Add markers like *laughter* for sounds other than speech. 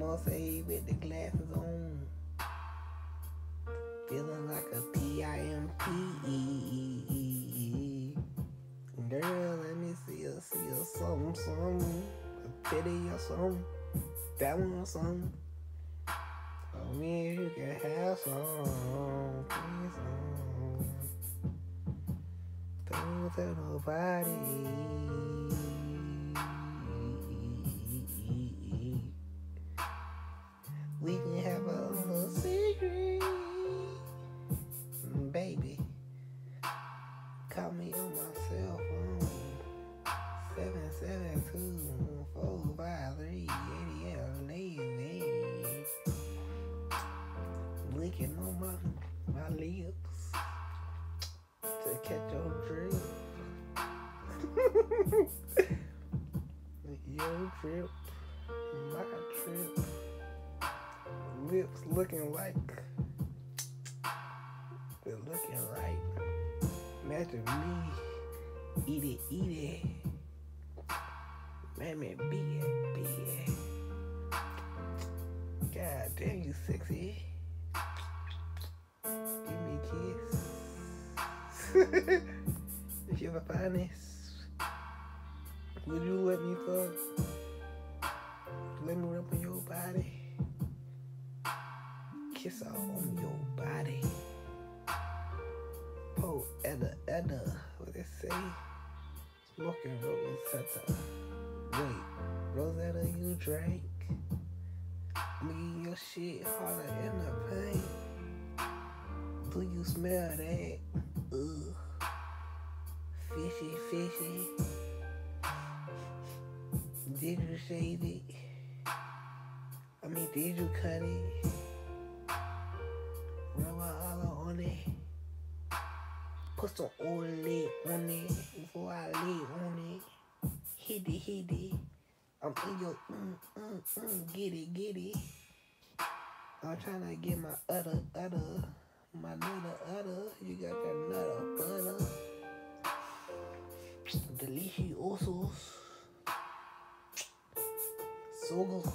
Marseille with the glasses on. Feeling like a P-I-M-P-E. Girl, let me see her, see her something, something. A titty or something. That one or something. Oh, man, you can have some. Please, some. Don't tell nobody. 772-453-88 Licking on my, my lips to catch your drip. *laughs* your drip, my trip lips looking like they're looking right. Imagine me eat it, eat it. God damn, you sexy. Give me a kiss. *laughs* if you ever find this, would you let me fuck? Let me rub on your body kiss all on your body. Po edda edda, what they say? Smoking Rosetta. Wait, Rosetta you drank? Shit harder in the paint. Do you smell that? Ugh. Fishy, fishy. Did you shave it? I mean, did you cut it? Rubber all on it. Put some oil on it before I lay on it. Hit it, hit it. I'm in your mm, mm, mm, get it, get it. I'm trying to get my other, other, my nutter, other. You got that nutter butter. So good.